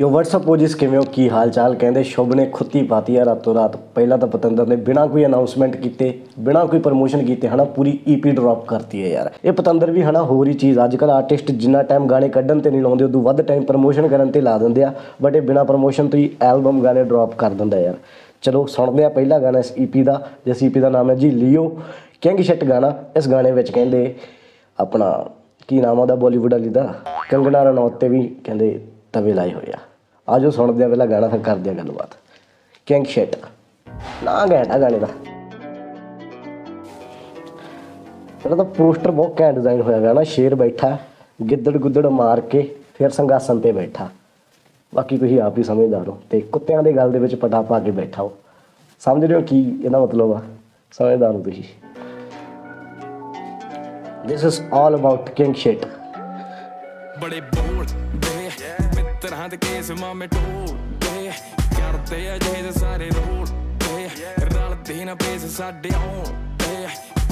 ਯੋ WhatsApp poses ਕਿਵੇਂ ਹੋ, ਕੀ ਹਾਲ ਚਾਲ ਕਹਿੰਦੇ, ਸ਼ੁਭ ਨੇ ਖੁੱਤੀ ਪਾਤੀ ਆ ਰਾਤੋਂ ਰਾਤ। ਪਹਿਲਾਂ ਤਾਂ ਪਤੰਦਰ ਨੇ ਬਿਨਾਂ ਕੋਈ ਅਨਾਉਂਸਮੈਂਟ ਕੀਤੇ, ਬਿਨਾਂ ਕੋਈ ਪ੍ਰਮੋਸ਼ਨ ਕੀਤੇ, ਹਨਾ, ਪੂਰੀ EP ਡ੍ਰੌਪ ਕਰਤੀ ਹੈ ਯਾਰ। ਇਹ ਪਤੰਦਰ ਵੀ, ਹਨਾ, ਹੋਰ ਹੀ ਚੀਜ਼ ਅੱਜ ਕੱਲ ਆਰਟਿਸਟ ਜਿੰਨਾ ਟਾਈਮ ਗਾਣੇ ਕੱਢਣ ਤੇ ਨਹੀਂ ਲਾਉਂਦੇ, ਉਦੋਂ ਵੱਧ ਟਾਈਮ ਪ੍ਰਮੋਸ਼ਨ ਕਰਨ ਤੇ ਲਾ ਦਿੰਦੇ ਆ ਬਟ ਇਹ ਬਿਨਾਂ ਪ੍ਰਮੋਸ਼ਨ ਤੋਂ ਹੀ ਐਲਬਮ ਗਾਣੇ ਡ੍ਰੌਪ ਕਰ ਦਿੰਦਾ ਯਾਰ। ਚਲੋ, ਸੁਣਦੇ ਆ ਪਹਿਲਾ ਗਾਣਾ ਇਸ EP ਦਾ, ਜਿਸ EP ਦਾ ਨਾਮ ਹੈ ਜੀ ਲਿਓ ਕਿੰਗ ਸ਼ਟ ਗਾਣਾ। ਇਸ ਗਾਣੇ ਵਿੱਚ ਕਹਿੰਦੇ ਆਪਣਾ, ਕੀ ਨਾਮ ਆ ਉਹਦਾ ਬਾਲੀਵੁੱਡ ਵਾਲੀ ਦਾ? ਕੰਗਨਾ ਰਣੌਤ ਤੇ ਵੀ ਕਹਿੰਦੇ ਤਵੇ ਲਾਏ ਹੋਏ ਆ। ਆਜੋ ਸੁਣਦੇ ਆ ਪਹਿਲਾਂ ਗਾਣਾ, ਫਿਰ ਕਰਦੇ ਆ ਗੱਲਬਾਤ। ਕਿੰਗ ਸ਼ਟ ਨਾ ਘੈਂਟਾ ਗਾਣੇ ਦਾ। ਇਹਦਾ ਤਾਂ ਪੋਸਟਰ ਬਹੁਤ ਘੈਂਟ ਡਿਜ਼ਾਈਨ ਹੋਇਆ ਹੋਇਆ ਨਾ, ਸ਼ੇਰ ਬੈਠਾ, ਗਿੱਦੜ ਗੁੱਦੜ ਮਾਰ ਕੇ ਫਿਰ ਸੰਗਾਸਨ ਤੇ ਬੈਠਾ। ਬਾਕੀ ਤੁਸੀਂ ਆਪ ਹੀ ਸਮਝਦਾਰ ਹੋ ਤੇ ਕੁੱਤਿਆਂ ਦੇ ਗੱਲ ਦੇ ਵਿੱਚ ਪਟਾ ਪਾ ਕੇ ਬੈਠਾ ਹੋ। ਸਮਝ ਰਹੇ ਹੋ ਕੀ ਇਹਦਾ ਮਤਲਬ ਆ? ਸਮਝਦਾਰ ਹੋ ਤੁਸੀਂ। This is all about king shit. ਬੜੇ ਮਿੱਤਰਾਂ ਦੇ ਕੇਸ ਮਾਮੇ ਟੋਲਦੇ ਕਰਦੇ ਆ ਜਿਹੇ ਸਾਰੇ ਰੋਲਦੇ। ਰਲਦੇ ਨਾ ਪੇਸ ਸਾਡੇ ਆਉਂਦੇ।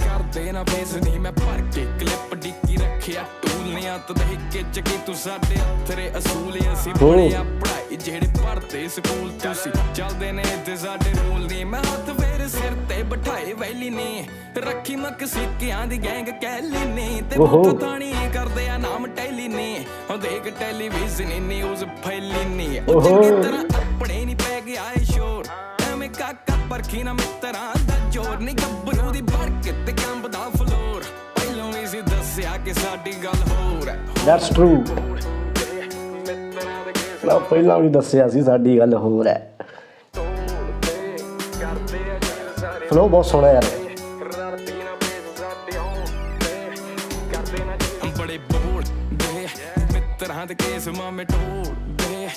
ਕਰਦੇ ਨਾ ਪੇਸ ਨਹੀਂ ਮੈਂ ਭਰ ਕੇ ਕਲਿੱਪ ਡਿੱਕੀ ਰੱਖਿਆ। ਟੂਲੀਆਂ ਤੋਂ ਦੇਖ ਕੇ ਚੱਕੀ ਤੂੰ ਸਾਡੇ ਅਥਰੇ ਅਸੂਲ ਅਸੀਂ ਪੜਿਆ ਪੜਾਈ ਜਿਹੜੇ ਪੜਦੇ ਸਕੂਲ ਤੁਸੀਂ ਚੱਲਦੇ ਨੇ ਤੇ ਸਾਡੇ ਰੂਲ ਨਹੀਂ ਮੈਂ ਹੱਥ ਫੇਰ ਸਿਰ ਤੇ ਬਿਠਾਏ ਵੈਲੀ ਨੇ ਰੱਖੀ ਮੱਕ ਸਿੱਕਿਆਂ ਦੀ ਗੈਂਗ ਕਹਿਲੀ ਨੇ ਤੇ ਓਹੋ। ਉਹ ਦੇਖ ਟੈਲੀਵਿਜ਼ਨ ਨਿਊਜ਼ ਫੈਲੀ ਨੇ ਉਹ। ਚੰਗੀ ਤਰ੍ਹਾਂ ਆਪਣੇ ਨਹੀਂ ਪੈ ਗਿਆ ਏ ਸ਼ੋਰ। ਐਵੇਂ ਕਾਕਾ ਪਰਖੀ ਨਾ ਮਿੱਤਰਾਂ ਦਾ ਜੋਰ। ਨਹੀਂ ਗੱਭਰੂ ਦੀ ਬਰਕਤ ਤੇ ਕੰਬਦਾ ਫਲੋਰ। ਪਹਿਲੋਂ ਵੀ ਸੀ ਦੱਸਿਆ ਕਿ ਸਾਡੀ ਗੱਲ ਹੋਰ ਹੈ। That's true. ਨਾ ਪਹਿਲਾਂ ਵੀ ਦੱਸਿਆ ਸੀ ਸਾਡੀ ਗੱਲ ਹੋਰ ਹੈ। ਫਲੋ ਬਹੁਤ ਸੋਹਣਾ ਯਾਰ। ਮਿੱਤਰਾਂ ਦੇ ਕੇਸ ਮਾਮੇ ਟੋਲਦੇ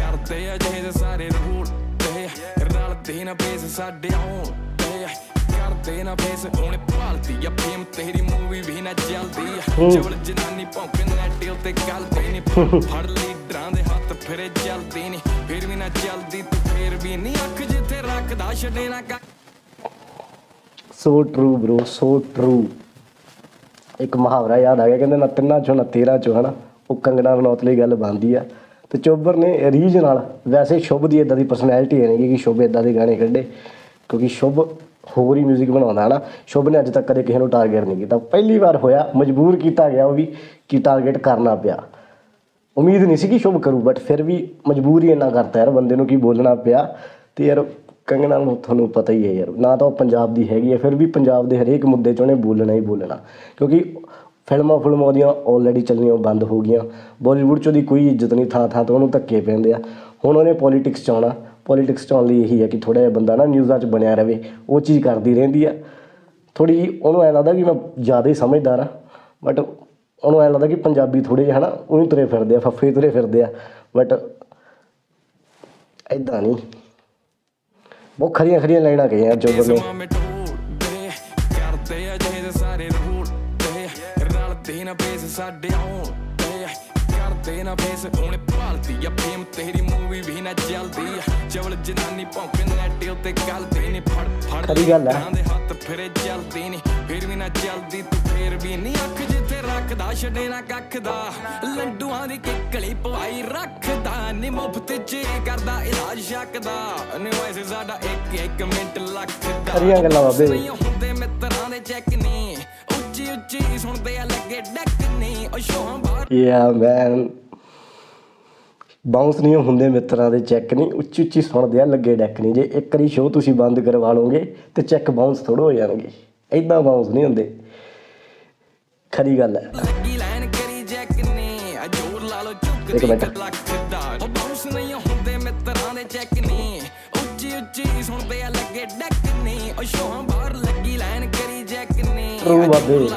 ਕਰਦੇ ਆ ਜਿਹੇ ਸਾਰੇ ਰੋਲਦੇ। ਰਲਦੇ ਨਾ ਪੇਸ ਸਾਡੇ ਆਉਂਦੇ। ਕਰਦੇ ਨਾ ਫੇਸ ਹੁਣ ਭਾਲਦੀ ਆ ਫੇਮ ਤੇਰੀ ਮੂਵੀ ਵੀ ਨਾ ਚੱਲਦੀ ਆ। ਚਵਲ ਜਨਾਨੀ ਭੌਂਕੇ ਨੈਟ ਉੱਤੇ ਗੱਲਦੀ ਨਹੀਂ ਫੜ ਲੀਡਰਾਂ ਦੇ ਹੱਥ ਫਿਰੇ ਚੱਲਦੀ ਨਹੀਂ ਫਿਰ ਵੀ ਨਾ ਚੱਲਦੀ ਤੂੰ ਫੇਰ ਵੀ ਨਹੀਂ ਅੱਖ ਜਿੱਥੇ ਰੱਖਦਾ ਛੱਡੇ ਨਾ so true bro so true ਇੱਕ ਮੁਹਾਵਰਾ ਯਾਦ ਆ ਗਿਆ ਕਹਿੰਦੇ ਨਾ ਤਿੰਨਾਂ ਚੋਂ ਨਾ ਤੇਰਾਂ ਚੋਂ ਹਨਾ? ਉਹ ਕੰਗਣਾ ਰਣੌਤ ਲਈ ਗੱਲ ਬਣਦੀ ਆ। ਤੇ ਚੋਬਰ ਨੇ ਰੀਜ ਨਾਲ ਵੈਸੇ ਸ਼ੁਭ ਦੀ ਇਦਾਂ ਦੀ ਪਰਸਨੈਲਿਟੀ ਹੈ ਨਹੀਂ ਕਿ ਸ਼ੁਭ ਇਦਾਂ ਦੇ ਗਾਣੇ ਕੱਢੇ, ਕਿਉਂਕਿ ਸ਼ੁਭ ਹੋਰ ਹੀ 뮤직 ਬਣਾਉਂਦਾ, ਹਨਾ? ਸ਼ੁਭ ਨੇ ਅੱਜ ਤੱਕ ਕਦੇ ਕਿਸੇ ਨੂੰ ਟਾਰਗੇਟ ਨਹੀਂ ਕੀਤਾ। ਪਹਿਲੀ ਵਾਰ ਹੋਇਆ, ਮਜਬੂਰ ਕੀਤਾ ਗਿਆ ਉਹ ਵੀ ਕਿ ਟਾਰਗੇਟ ਕਰਨਾ ਪਿਆ। ਉਮੀਦ ਨਹੀਂ ਸੀ ਕਿ ਸ਼ੁਭ ਕਰੂ ਬਟ ਫਿਰ ਵੀ ਮਜਬੂਰ ਹੀ ਇੰਨਾ ਕਰਤਾ ਯਾਰ, ਬੰਦੇ ਨੂੰ ਕੀ ਬੋਲਣਾ ਪਿਆ। ਤੇ ਯਾਰ, ਕੰਗਣਾ ਨੂੰ ਤੁਹਾਨੂੰ ਪਤਾ ਹੀ ਹੈ ਯਾਰ, ਨਾ ਤਾਂ ਉਹ ਪੰਜਾਬ ਦੀ ਹੈਗੀ ਹੈ, ਫਿਰ ਵੀ ਪੰਜਾਬ ਦੇ ਹਰੇਕ ਮੁੱਦੇ 'ਚ ਉਹਨੇ ਬੋਲਣਾ ਹੀ ਬੋਲਣਾ। ਕਿਉਂਕਿ ਫਿਲਮਾਂ ਫਿਲਮਾਂ ਉਹਦੀਆਂ ਆਲਰੇਡੀ ਚੱਲਣੀਆਂ ਬੰਦ ਹੋ ਗਈਆਂ। ਬਾਲੀਵੁੱਡ 'ਚ ਉਹਦੀ ਕੋਈ ਇੱਜ਼ਤ ਨਹੀਂ ਥਾਂ ਥਾਂ ਤੋਂ ਉਹਨੂੰ ਧੱਕੇ ਪੈਂਦੇ ਆ। ਹੁਣ ਉਹਨੇ ਪੋਲਿਟਿਕਸ 'ਚ ਆਉਣਾ। ਪੋਲਿਟਿਕਸ 'ਚ ਆਉਣ ਲਈ ਇਹੀ ਹੈ ਕਿ ਥੋੜਾ ਜਿਹਾ ਬੰਦਾ ਨਾ ਨਿਊਜ਼ਾਂ 'ਚ ਬਣਿਆ ਰਵੇ। ਉਹ ਚੀਜ਼ ਕਰਦੀ ਰਹਿੰਦੀ ਆ। ਥੋੜੀ ਉਹਨੂੰ ਐਂ ਲੱਗਦਾ ਕਿ ਮੈਂ ਜ਼ਿਆਦਾ ਹੀ ਸਮਝਦਾਰ ਆ। ਬਟ ਉਹਨੂੰ ਐਂ ਲੱਗਦਾ ਕਿ ਪੰਜਾਬੀ ਥੋੜੇ ਜਿਹਾ ਹਨਾ ਉਹੀ ਤੁਰੇ ਫਿਰਦੇ ਆ ਫੱਫੇ ਤੁਰੇ ਫਿਰਦੇ ਆ। ਬਟ ਐਦਾਂ ਨਹੀਂ। ਬਹੁਤ ਖਰੀਆਂ ਖਰੀਆਂ ਲਾਈਨਾਂ ਕਹੀਆਂ ਜੋਬਰ ਨੇ ਸਾਡੇ ਆਉਂਦੇ ਕਰਦੇ ਨਾ ਫੇਸ ਹੁਣ ਭਾਲਦੀ ਆ ਫੇਮ ਤੇਰੀ ਮੂਵੀ ਵੀ ਨਾ ਚੱਲਦੀ ਆ। ਚਵਲ ਜਨਾਨੀ ਭੌਂਕੇ ਨੈਟ ਉੱਤੇ ਗੱਲਦੀ ਨਹੀਂ ਫੜ ਫੜ ਖਰੀ ਗੱਲ ਆ। ਲੀਡਰਾਂ ਦੇ ਹੱਥ ਫਿਰੇ ਚੱਲਦੀ ਨਹੀਂ ਫਿਰ ਵੀ ਨਾ ਚੱਲਦੀ ਤੂੰ ਫੇਰ ਵੀ ਨਹੀਂ ਅੱਖ ਜਿੱਥੇ ਰੱਖਦਾ ਛੱਡੇ ਨਾ ਕੱਖ ਦਾ ਲੰਡੂਆਂ ਦੀ ਕਿੱਕਲੀ ਪਵਾਈ ਰੱਖਦਾ ਨੀ ਮੁਫਤ ਚ ਕਰਦਾ ਇਲਾਜ ਸ਼ੱਕ ਦਾ ਨੀ ਵੈਸੇ ਸਾਡਾ ਇੱਕ ਇੱਕ ਮਿੰਟ ਲੱਖ ਦਾ ਖਰੀਆਂ ਗੱਲਾਂ ਬਾਬੇ। ਹੁੰਦੇ ਮਿੱਤਰਾਂ ਦੇ ਚੈੱਕ ਨਹੀਂ ਉੱਚੀ ਉੱਚੀ ਸੁਣਦੇ ਆ ਲੱਗੇ ਡੱਕ ਨਹੀਂ ਉਹ ਸ਼ੋਹਾਂ ਬਾਹਰ ਯਾ ਮੈਨ ਬਾਉਂਸ ਨਹੀਂ ਹੁੰਦੇ ਮਿੱਤਰਾਂ ਦੇ ਚੈੱਕ ਨਹੀਂ। ਉੱਚੀ ਉੱਚੀ ਸੁਣਦੇ ਆ ਲੱਗੇ ਡੈਕ ਨਹੀਂ ਜੇ ਇੱਕ ਵਾਰੀ ਸ਼ੋਅ ਤੁਸੀਂ ਬੰਦ ਕਰਵਾ ਲਓਗੇ ਤੇ ਚੈੱਕ ਬਾਉਂਸ ਥੋੜ੍ਹਾ ਹੋ ਜਾਣਗੇ। ਐਦਾਂ ਬਾਉਂਸ ਨਹੀਂ ਹੁੰਦੇ। ਖਰੀ ਗੱਲ ਹੈ। ਲੱਗੀ ਲਾਈਨ ਕਰੀ ਜੈਕ ਨੇ। ਆ ਜੋਰ ਲਾ ਲੋ ਚੁੱਕ ਮਿੰਟ। ਲੱਖ ਦਾ। ਉਹ ਬਾਉਂਸ ਨਹੀਂ ਹੁੰਦੇ ਮਿੱਤਰਾਂ ਦੇ ਚੈੱਕ ਨਹੀਂ ਉੱਚੀ ਉੱਚੀ ਸੁਣਦੇ ਆ ਲੱਗੇ ਡੱਕ ਨਹੀਂ ਉਹ ਸ਼ੋਹਾਂ ਨੇ ਬਾਬੇ।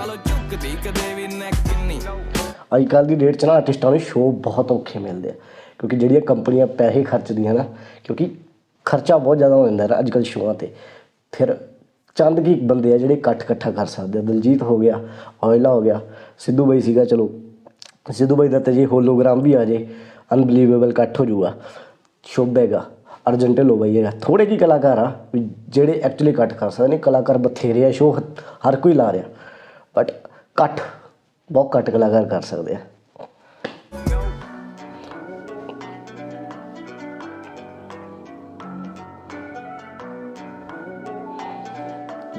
ਅੱਜ ਕੱਲ੍ਹ ਦੀ ਡੇਟ 'ਚ ਨਾ ਆਰਟਿਸਟਾਂ ਨੂੰ ਸ਼ੋਅ ਬਹੁਤ ਔਖੇ ਮਿਲਦੇ ਆ, ਕਿਉਂਕਿ ਜਿਹੜੀਆਂ ਕੰਪਨੀਆਂ ਪੈਸੇ ਖਰਚਦੀਆਂ ਨਾ, ਕਿਉਂਕਿ ਖਰਚਾ ਬਹੁਤ ਜ਼ਿਆਦਾ ਹੋ ਜਾਂਦਾ ਹੈ ਅੱਜ ਕੱਲ੍ਹ ਸ਼ੋਆਂ ਤੇ। ਫਿਰ ਚੰਦ ਕੀ ਬੰਦੇ ਆ ਜਿਹੜੇ ਇਕੱਠ ਇਕੱਠਾ ਕਰ ਸਕਦੇ ਆ। ਦਲਜੀਤ ਹੋ ਗਿਆ ਔਇਲਾ ਹੋ ਗਿਆ, ਸਿੱਧੂ ਬਾਈ ਸੀਗਾ, ਚਲੋ। ਸਿੱਧੂ ਬਾਈ ਦਾ ਤੇ ਜੇ ਹੋਲੋਗ੍ਰਾਮ ਵੀ ਆ ਜੇ ਅਨਬਲੀਵੇਬਲ ਇਕੱਠ ਹੋ ਜਾਊਗਾ। ਸ਼ੁਭ ਹੈਗਾ। ਅਰਜੈਂਟਲ ਹੋ ਬਈ ਹੈ ਥੋੜੇ ਕੀ ਕਲਾਕਾਰ ਆ ਜਿਹੜੇ ਐਕਚੁਅਲੀ ਕੱਟ ਕਰ ਸਕਦੇ ਨੇ, ਕਲਾਕਾਰ ਬਥੇਰੇ ਆ ਸ਼ੋਅ ਹਰ ਕੋਈ ਲਾ ਰਿਹਾ। ਬਟ ਕੱਟ ਬਹੁਤ ਘੱਟ ਕਲਾਕਾਰ ਕਰ ਸਕਦੇ ਆ।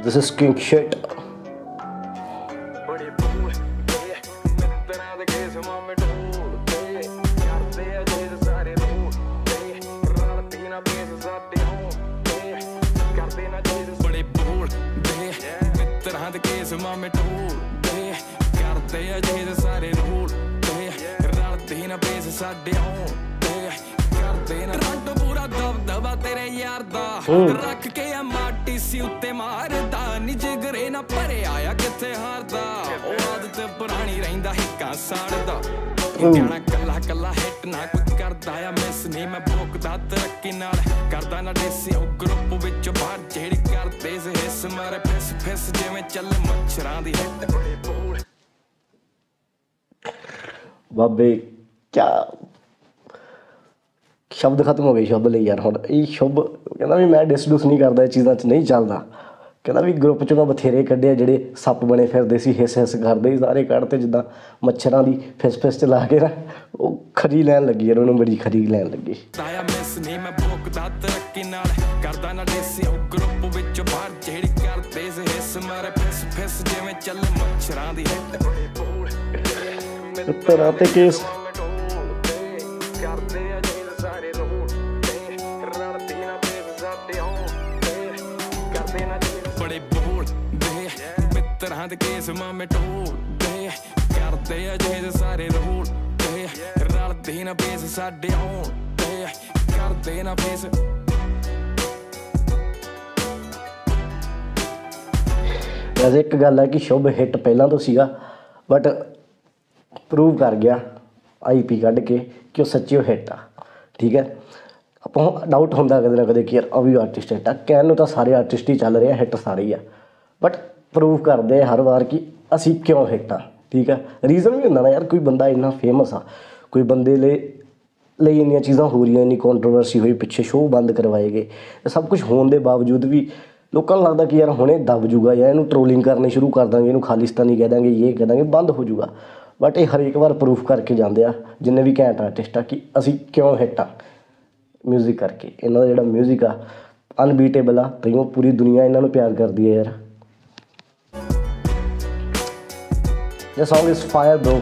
This is king shit ਮਿੱਤਰਾਂ ਦੇ ਕੇਸ ਮਾਮੇ ਢੋਲਦੇ ਕਰਦੇ ਆ ਜੇ ਸਾਰੇ ਰੋਲਦੇ। ਰਲਦੀ ਨਾ ਪੇਸ ਸਾਡੇ ਹੋਂਦੇ ਕਰਦੇ ਨਾ ਰੰਟ ਪੂਰਾ ਦਬਦਬਾ ਤੇਰੇ ਯਾਰ ਦਾ। ਰੱਖ ਕੇ ਆ ਮਾਟੀ ਸੀ ਉੱਤੇ ਮਾਰਦਾ ਨੀ ਜਿਗਰੇ ਨਾ ਭਰਿਆ ਆ ਕਿੱਥੇ ਹਾਰਦਾ। ਉਹ ਆਦਤ ਪੁਰਾਣੀ ਰਹਿੰਦਾ ਹਿੱਕਾਂ ਸਾੜਦਾ। ਜਾਣਾ ਕੱਲਾ ਕੱਲਾ ਹਿੱਟ ਨਾ ਕੋਈ ਕਰਦਾ ਆ ਮਿਸ ਨਹੀਂ ਮੈਂ ਭੁੱਕਦਾ ਤਰੱਕੀ ਨਾਲ। ਕਰਦਾ ਨਾ ਦੇਸੀ ਉਹ ਗਰੁੱਪ ਵਿੱਚ ਬਾਹਰ ਜਿਹੜੀ ਹਿੱਸ ਮਾਰੇ ਫਿਸ ਫਿਸ ਜਿਵੇਂ ਚੱਲੇ ਮੱਛਰਾਂ ਦੀ ਹਿੱਟ। ਬੜੇ ਬੋਲ ਬਾਬੇ ਕਿਆ ਸ਼ਬਦ ਖਤਮ ਹੋ ਗਏ ਸ਼ਬਦ ਲਈ ਯਾਰ ਹੁਣ। ਇਹ ਸ਼ੁਭ ਕਹਿੰਦਾ ਵੀ ਮੈਂ ਡਿਸਡੂਸ ਨਹੀਂ ਕਰਦਾ ਇਹ ਚੀਜ਼ਾਂ 'ਚ ਨਹੀਂ ਚੱਲਦਾ। ਕਹਿੰਦਾ ਵੀ ਗਰੁੱਪ 'ਚੋਂ ਮੈਂ ਬਥੇਰੇ ਕੱਢਿਆ ਜਿਹੜੇ ਸੱਪ ਬਣੇ ਫਿਰਦੇ ਸੀ ਹਿੱਸ ਹਿੱਸ ਕਰਦੇ ਸੀ ਸਾਰੇ ਕੱਢਤੇ ਜਿੱਦਾਂ ਮੱਛਰਾਂ ਦੀ ਫਿਸ ਫਿਸ ਚ ਲਾ ਕੇ ਨਾ ਉਹ ਖਰੀ ਲੈਣ ਲੱਗੀ ਯਾਰ ਉਹਨੂੰ ਬੜੀ ਖਰੀ ਲੈਣ ਲੱਗੀ। ਤਾਇਆ ਮਿਸ ਨਹੀਂ ਮੈਂ ਭੁੱਕਦਾ ਤਰੱਕੀ ਨਾਲ ਕਰਦਾ ਨਾ ਦੇਸੀ ਉਹ ਗਰੁੱਪ ਜਿਵੇਂ ਚੱਲੇ ਮੱਛਰਾਂ ਦੀ ਹਿੱਟ। ਬੜੇ ਬੋਲ ਤੇਰਾ ਤੇ ਕੇਸ। ਕਰਦੇ ਆ ਜੀ ਸਾਰੇ ਰੋਲਦੇ ਰਲਦੀ ਨਾ ਪੇਸ ਸਾਡੇ ਹੋਂਦੇ ਕਰਦੇ ਨਾ ਜੀ ਬੜੇ ਬੋਲਦੇ ਮਿੱਤਰਾਂ ਦੇ ਕੇਸ ਮਾਮੇ ਢੋਲਦੇ ਕਰਦੇ ਆ ਜੀ ਸਾਰੇ ਰੋਲਦੇ ਰਲਦੀ ਨਾ ਪੇਸ ਸਾਡੇ ਹੋਂਦੇ ਕਰਦੇ ਨਾ ਪੇਸ ਵੈਸੇ ਇੱਕ ਗੱਲ ਹੈ ਕਿ ਸ਼ੁਭ ਹਿੱਟ ਪਹਿਲਾਂ ਤੋਂ ਸੀਗਾ ਬਟ ਪ੍ਰੂਵ ਕਰ ਗਿਆ ਆਈਪੀ ਕੱਢ ਕੇ ਕਿ ਉਹ ਸੱਚੀ ਉਹ ਹਿੱਟ ਆ, ਠੀਕ ਹੈ? ਆਪਾਂ ਡਾਊਟ ਹੁੰਦਾ ਕਦੇ ਨਾ ਕਦੇ ਕਿ ਯਾਰ ਆ ਵੀ ਆਰਟਿਸਟ ਹਿੱਟ ਆ, ਕਹਿਣ ਨੂੰ ਤਾਂ ਸਾਰੇ ਆਰਟਿਸਟ ਹੀ ਚੱਲ ਰਹੇ ਆ, ਹਿੱਟ ਸਾਰੇ ਹੀ ਆ ਬਟ ਪ੍ਰੂਵ ਕਰਦੇ ਹਰ ਵਾਰ ਕਿ ਅਸੀਂ ਕਿਉਂ ਹਿੱਟ ਆ, ਠੀਕ ਆ ਰੀਜ਼ਨ ਵੀ ਹੁੰਦਾ ਨਾ ਯਾਰ ਕੋਈ ਬੰਦਾ ਇੰਨਾ ਫੇਮਸ ਆ, ਕੋਈ ਬੰਦੇ ਲਈ ਲਈ ਇੰਨੀਆਂ ਚੀਜ਼ਾਂ ਹੋ ਰਹੀਆਂ, ਇੰਨੀ ਕੰਟਰੋਵਰਸੀ ਹੋਈ, ਪਿੱਛੇ ਸ਼ੋਅ ਬੰਦ ਕਰਵਾਏ ਗਏ ਸਭ ਕੁਝ ਹੋਣ ਦੇ ਬਾਵਜੂਦ ਵੀ ਲੋਕਾਂ ਨੂੰ ਲੱਗਦਾ ਕਿ ਯਾਰ ਹੁਣੇ ਦਬ ਜੂਗਾ ਜਾਂ ਇਹਨੂੰ ਟ੍ਰੋਲਿੰਗ ਕਰਨੀ ਸ਼ੁਰੂ ਕਰ ਦਾਂਗੇ, ਇਹਨੂੰ ਖਾਲਿਸਤਾਨੀ ਕਹਿ ਦਾਂਗੇ, ਇਹ ਕਹਿ ਦਾਂਗੇ, ਬੰਦ ਹੋ ਜੂਗਾ। ਬਟ ਇਹ ਹਰੇਕ ਵਾਰ ਪ੍ਰੂਫ ਕਰਕੇ ਜਾਂਦੇ ਆ, ਜਿੰਨੇ ਵੀ ਘੈਂਟ ਆਰਟਿਸਟ ਆ ਕਿ ਅਸੀਂ ਕਿਉਂ ਹਿੱਟ ਆ ਮਿਊਜ਼ਿਕ ਕਰਕੇ। ਇਹਨਾਂ ਦਾ ਜਿਹੜਾ ਮਿਊਜ਼ਿਕ ਆ ਅਨਬੀਟੇਬਲ ਆ ਤਈਓ ਪੂਰੀ ਦੁਨੀਆ ਇਹਨਾਂ ਨੂੰ ਪਿਆਰ ਕਰਦੀ ਹੈ ਯਾਰ। The song is fire bro.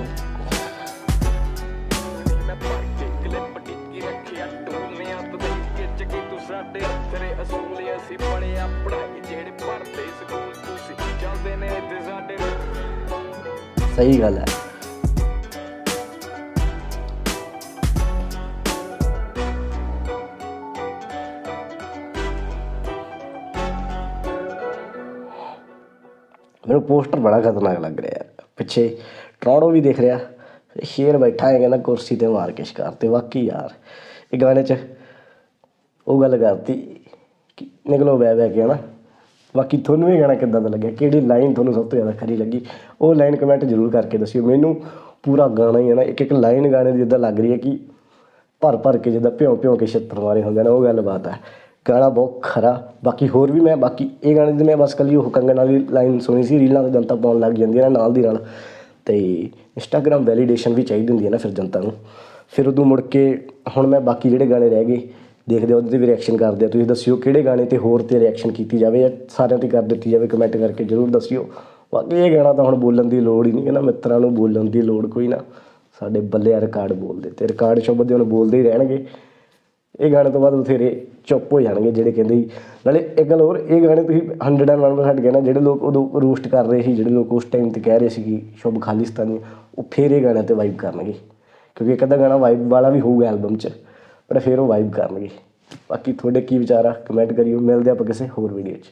ਸਹੀ ਗੱਲ ਹੈ। ਮੈਨੂੰ ਪੋਸਟਰ ਬੜਾ ਖਤਰਨਾਕ ਲੱਗ ਰਿਹਾ ਯਾਰ ਪਿੱਛੇ ਟਰੋਂਡੋ ਵੀ ਦੇਖ ਰਿਹਾ, ਸ਼ੇਰ ਬੈਠਾ ਹੈ, ਕਹਿੰਦਾ ਕੁਰਸੀ ਤੇ ਮਾਰ ਕੇ ਸ਼ਿਕਾਰ, ਤੇ ਵਾਕਈ ਯਾਰ, ਇਹ ਗਾਣੇ 'ਚ ਉਹ ਗੱਲ ਕਰਤੀ ਕਿ ਨਿਕਲੋ ਬੈ ਬੈ ਕੇ ਹਨਾ। ਬਾਕੀ ਤੁਹਾਨੂੰ ਇਹ ਗਾਣਾ ਕਿੱਦਾਂ ਦਾ ਲੱਗਿਆ, ਕਿਹੜੀ ਲਾਈਨ ਤੁਹਾਨੂੰ ਸਭ ਤੋਂ ਜ਼ਿਆਦਾ ਖਰੀ ਲੱਗੀ? ਉਹ ਲਾਈਨ ਕਮੈਂਟ ਜ਼ਰੂਰ ਕਰਕੇ ਦੱਸਿਓ। ਮੈਨੂੰ ਪੂਰਾ ਗਾਣਾ ਹੀ ਹੈ ਨਾ, ਇੱਕ ਇੱਕ ਲਾਈਨ ਗਾਣੇ ਦੀ ਜਿੱਦਾਂ ਲੱਗ ਰਹੀ ਹੈ ਕਿ ਭਰ ਭਰ ਕੇ ਜਿੱਦਾਂ ਭਿਉਂ ਭਿਉਂ ਕੇ ਛਿੱਤਰ ਮਾਰੇ ਹੁੰਦੇ ਨੇ, ਉਹ ਗੱਲ ਬਾਤ ਹੈ। ਗਾਣਾ ਬਹੁਤ ਖਰਾ, ਬਾਕੀ ਹੋਰ ਵੀ ਮੈਂ, ਬਾਕੀ ਇਹ ਗਾਣੇ ਦੀ ਮੈਂ ਬਸ ਕੱਲੀ ਉਹ ਕੰਗਣ ਵਾਲੀ ਲਾਈਨ ਸੁਣੀ ਸੀ, ਰੀਲਾਂ ਤੇ ਜਨਤਾ ਪਾਉਣ ਲੱਗ ਜਾਂਦੀ ਹੈ ਨਾਲ ਦੀ ਨਾਲ। ਤੇ ਇੰਸਟਾਗ੍ਰam ਵੈਲੀਡੇਸ਼ਨ ਵੀ ਚਾਹੀਦੀ ਹੁੰਦੀ ਹੈ ਨਾ ਫਿਰ ਜਨਤਾ ਨੂੰ। ਫਿਰ ਉਦੋਂ ਮੁੜ ਕੇ ਹੁਣ ਮੈਂ ਬਾਕੀ ਜਿਹੜੇ ਗਾਣੇ ਰਹਿ ਗਏ ਦੇਖਦੇ ਆ ਉਹਦੇ ਤੇ ਵੀ ਰਿਐਕਸ਼ਨ ਕਰਦੇ ਆ। ਤੁਸੀਂ ਦੱਸਿਓ ਕਿਹੜੇ ਗਾਣੇ ਤੇ ਹੋਰ ਤੇ ਰਿਐਕਸ਼ਨ ਕੀਤੀ ਜਾਵੇ ਜਾਂ ਸਾਰਿਆਂ ਤੇ ਕਰ ਦਿੱਤੀ ਜਾਵੇ ਕਮੈਂਟ ਕਰਕੇ ਜਰੂਰ ਦੱਸਿਓ। ਬਾਕੀ ਇਹ ਗਾਣਾ ਤਾਂ ਹੁਣ ਬੋਲਣ ਦੀ ਲੋੜ ਹੀ ਨਹੀਂ, ਕਹਿੰਦਾ ਮਿੱਤਰਾਂ ਨੂੰ ਬੋਲਣ ਦੀ ਲੋੜ ਕੋਈ ਨਾ। ਸਾਡੇ ਬੱਲੇ ਰਿਕਾਰਡ ਬੋਲਦੇ ਤੇ ਰਿਕਾਰਡ ਸ਼ਬਦ ਦੇ ਹੁਣ ਬੋਲਦੇ ਹੀ ਰਹਿਣਗੇ। ਇਹ ਗਾਣੇ ਤੋਂ ਬਾਅਦ ਬਥੇਰੇ ਚੁੱਪ ਹੋ ਜਾਣਗੇ ਜਿਹੜੇ ਕਹਿੰਦੇ ਸੀ। ਨਾਲੇ ਇੱਕ ਗੱਲ ਹੋਰ, ਇਹ ਗਾਣੇ ਤੁਸੀਂ 101% ਕਹਿਣਾ ਜਿਹੜੇ ਲੋਕ ਉਦੋਂ ਰੋਸਟ ਕਰ ਰਹੇ ਸੀ, ਜਿਹੜੇ ਲੋਕ ਉਸ ਟਾਈਮ ਤੇ ਕਹਿ ਰਹੇ ਸੀ ਕਿ ਸ਼ੁਭ ਖਾਲਿਸਤਾਨੀ, ਉਹ ਫੇਰ ਇਹ ਗਾਣੇ ਤੇ ਵਾਈਬ ਕਰਨਗੇ। ਕਿਉਂਕਿ ਇੱਕ ਅੱਧਾ ਗਾਣਾ ਵਾਈਬ ਵਾਲਾ ਵੀ ਹੋਊਗਾ ਐਲਬਮ 'ਚ। ਪਰ ਫਿਰ ਉਹ ਵਾਈਬ ਕਰਨਗੇ। ਬਾਕੀ ਤੁਹਾਡੇ ਕੀ ਵਿਚਾਰ ਆ? ਕਮੈਂਟ ਕਰਿਓ। ਮਿਲਦੇ ਆਪਾਂ ਕਿਸੇ ਹੋਰ ਵੀਡੀਓ 'ਚ।